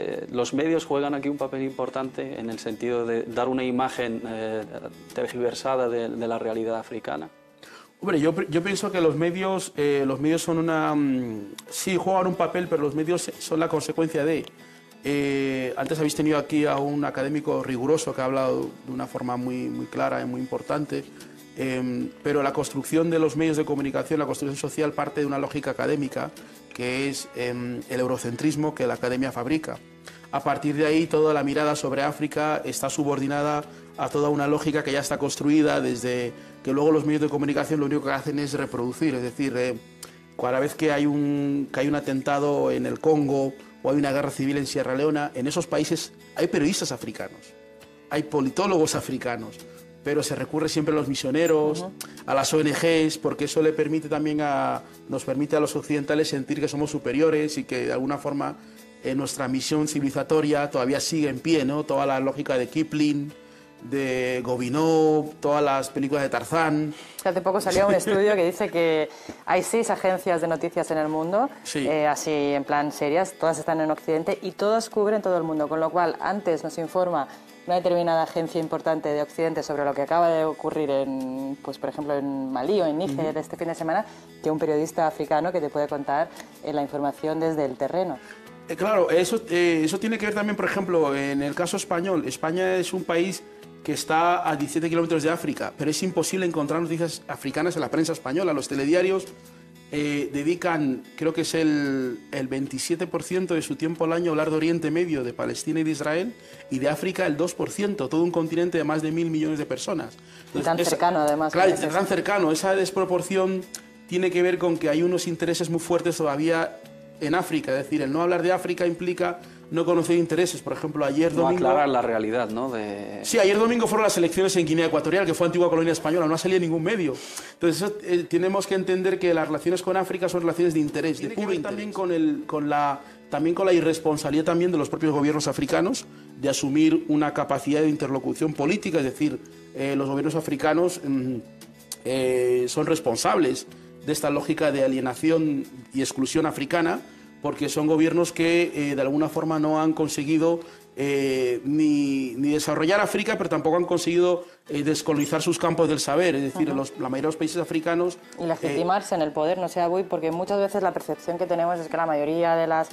Eh, los medios juegan aquí un papel importante en el sentido de dar una imagen eh, tergiversada de, la realidad africana. Yo, pienso que los medios, eh, los medios son una... Mm, sí, juegan un papel, pero los medios son la consecuencia de... antes habéis tenido aquí a un académico riguroso que ha hablado de una forma muy, muy clara y muy importante, em, pero la construcción de los medios de comunicación, la construcción social parte de una lógica académica que es em, el eurocentrismo que la academia fabrica. A partir de ahí, toda la mirada sobre África está subordinada a toda una lógica que ya está construida desde que luego los medios de comunicación lo único que hacen es reproducir, es decir, eh, cada vez que hay, un, que hay un atentado en el Congo o hay una guerra civil en Sierra Leona, en esos países hay periodistas africanos, hay politólogos africanos, pero se recurre siempre a los misioneros, a las ONGs, porque eso le permite también a, nos permite a los occidentales sentir que somos superiores y que de alguna forma eh, nuestra misión civilizatoria todavía sigue en pie, ¿no? Toda la lógica de Kipling, de Gobineau, todas las películas de Tarzán. Hace poco salió un estudio que dice que hay seis agencias de noticias en el mundo, eh, así en plan serias, todas están en Occidente y todas cubren todo el mundo, con lo cual antes nos informa una determinada agencia importante de Occidente sobre lo que acaba de ocurrir en, pues por ejemplo, en Malí o en Níger este fin de semana, que un periodista africano que te puede contar eh, la información desde el terreno. Eh, claro, eso, eh, eso tiene que ver también, por ejemplo, en el caso español. España es un país que está a 17 kilómetros de África, pero es imposible encontrar noticias africanas en la prensa española. Los telediarios eh, dedican, creo que es el, el 27% de su tiempo al año a hablar de Oriente Medio, de Palestina y de Israel, y de África el 2%, todo un continente de más de mil millones de personas. y tan cercano, además. Claro, tan cercano. Esa desproporción tiene que ver con que hay unos intereses muy fuertes todavía en África. Es decir, el no hablar de África implica no conocer intereses. Por ejemplo, ayer no domingo... aclarar la realidad, ¿no? De... Sí, ayer domingo fueron las elecciones en Guinea Ecuatorial, que fue antigua colonia española, no ha salido ningún medio. Entonces, eh, tenemos que entender que las relaciones con África son relaciones de interés, de puro interés. También con, el, con la, también con la irresponsabilidad también de los propios gobiernos africanos de asumir una capacidad de interlocución política, es decir, eh, los gobiernos africanos mm, eh, son responsables de esta lógica de alienación y exclusión africana, porque son gobiernos que eh, de alguna forma no han conseguido eh, ni, desarrollar África, pero tampoco han conseguido eh, descolonizar sus campos del saber. Es decir, la mayoría de los países africanos... Y legitimarse en el poder, no sea voy, porque muchas veces la percepción que tenemos es que la mayoría de, las,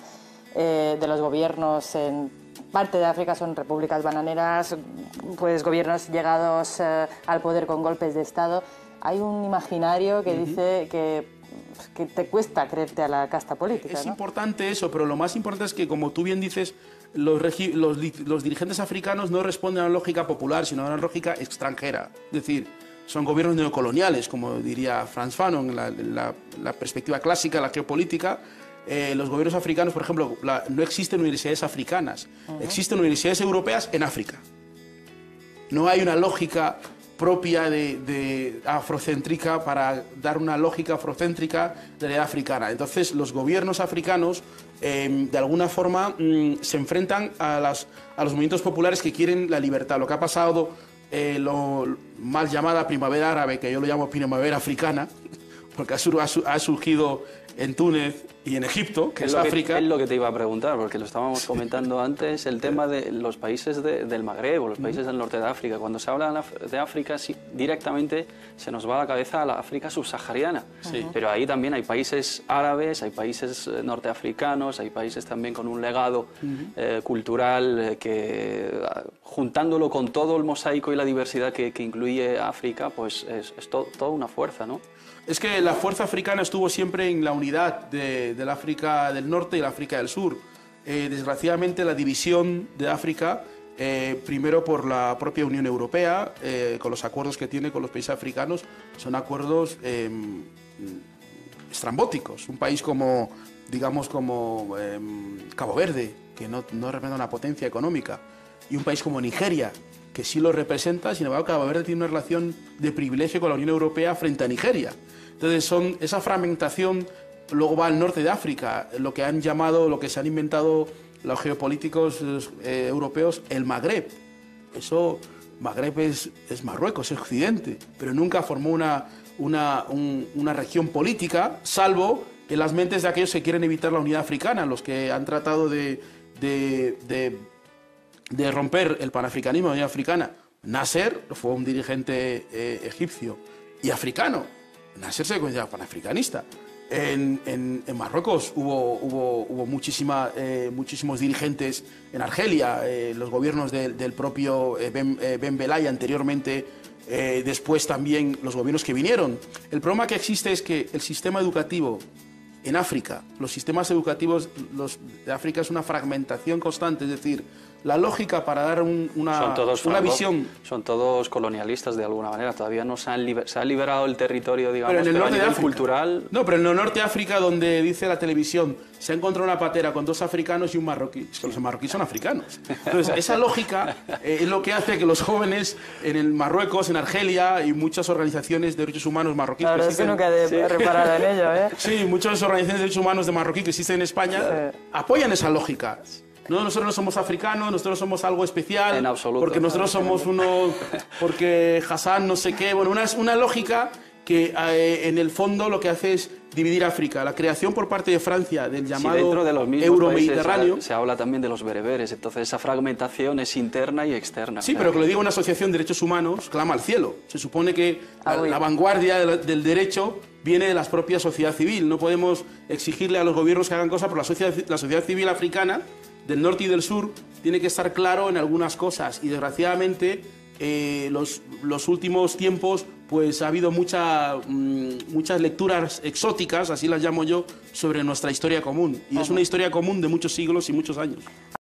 de los gobiernos en parte de África son repúblicas bananeras, pues gobiernos llegados al poder con golpes de Estado. Hay un imaginario que dice que que te cuesta creerte a la casta política. Es importante eso, pero lo más importante es que, como tú bien dices, los, los, dirigentes africanos no responden a una lógica popular, sino a una lógica extranjera. Es decir, son gobiernos neocoloniales, como diría Franz Fanon, la, la, perspectiva clásica, la geopolítica. Eh, los gobiernos africanos, por ejemplo, no existen universidades africanas, existen universidades europeas en África. No hay una lógica propia de, afrocéntrica para dar una lógica afrocéntrica de la africana. Entonces, los gobiernos africanos, em, de alguna forma, mm, se enfrentan a, los movimientos populares que quieren la libertad. Lo que ha pasado, eh, lo mal llamada primavera árabe, que yo lo llamo primavera africana, porque ha surgido en Túnez y en Egipto, que es, África. es lo que te iba a preguntar, porque lo estábamos comentando antes, el tema de los países del Magreb o los países del norte de África. Cuando se habla de África, sí, directamente se nos va a la cabeza a la África subsahariana. Pero ahí también hay países árabes, hay países eh, norteafricanos, hay países también con un legado eh, cultural eh, que, juntándolo con todo el mosaico y la diversidad que, incluye África, pues es, es toda una fuerza, ¿no? Es que la fuerza africana estuvo siempre en la unidad de, del África del Norte y la África del Sur. Eh, desgraciadamente la división de África, eh, primero por la propia Unión Europea, eh, con los acuerdos que tiene con los países africanos, son acuerdos em, estrambóticos. Un país como, digamos, como em, Cabo Verde, que no, no representa una potencia económica, y un país como Nigeria, que sí lo representa, sin embargo Cabo Verde tiene una relación de privilegio con la Unión Europea frente a Nigeria. Entonces, son, esa fragmentación luego va al norte de África, lo que han llamado, lo que se han inventado los geopolíticos eh, europeos, el Magreb. Eso, Magreb es, Marruecos, es Occidente, pero nunca formó una, una, una región política, salvo en las mentes de aquellos que quieren evitar la unidad africana, los que han tratado de de, de, romper el panafricanismo la Unión Africana. Nasser fue un dirigente eh, egipcio y africano. Nasser se consideraba panafricanista. En, en, Marruecos hubo, hubo, hubo muchísima, eh, muchísimos dirigentes en Argelia, eh, los gobiernos del propio Ben, ben Belay anteriormente, después también los gobiernos que vinieron. El problema que existe es que el sistema educativo en África, los sistemas educativos los de África es una fragmentación constante, es decir, la lógica para dar una, una visión. Son todos colonialistas de alguna manera, todavía no se, han se ha liberado el territorio, digamos, pero en el norte de África, cultural. No, pero en el norte de África, donde dice la televisión, se ha encontrado una patera con dos africanos y un marroquí. Es que los marroquíes son africanos. Entonces, esa lógica eh, es lo que hace que los jóvenes en el Marruecos, en Argelia y muchas organizaciones de derechos humanos marroquíes. Claro, es que nunca he reparado en ello, ¿eh? Sí, muchas organizaciones de derechos humanos de marroquí que existen en España apoyan esa lógica. No, nosotros no somos africanos, nosotros somos algo especial. En absoluto. Porque nosotros somos unos. Porque Hassan no sé qué. Bueno, una, una lógica que eh, en el fondo lo que hace es dividir África. La creación por parte de Francia del llamado Euro-Mediterráneo. Se habla también de los bereberes, entonces esa fragmentación es interna y externa. Sí, pero que lo diga una asociación de derechos humanos, clama al cielo. Se supone que la, ah, vanguardia del derecho viene de la propia sociedad civil. No podemos exigirle a los gobiernos que hagan cosas, pero la sociedad, la sociedad civil africana del norte y del sur tiene que estar claro en algunas cosas y desgraciadamente eh, los, los, últimos tiempos pues ha habido mucha, mm, muchas lecturas exóticas, así las llamo yo, sobre nuestra historia común. Y es una historia común de muchos siglos y muchos años.